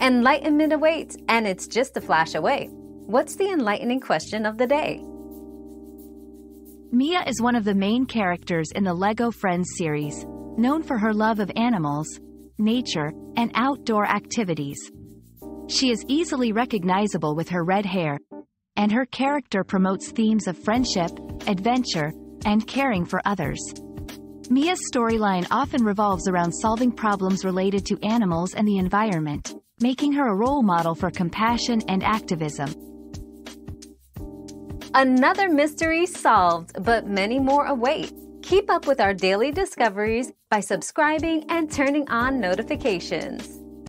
Enlightenment awaits, and it's just a flash away. What's the enlightening question of the day? Mia is one of the main characters in the LEGO Friends series, known for her love of animals, nature, and outdoor activities. She is easily recognizable with her red hair, and her character promotes themes of friendship, adventure, and caring for others. Mia's storyline often revolves around solving problems related to animals and the environment making her a role model for compassion and activism. Another mystery solved, but many more await. Keep up with our daily discoveries by subscribing and turning on notifications.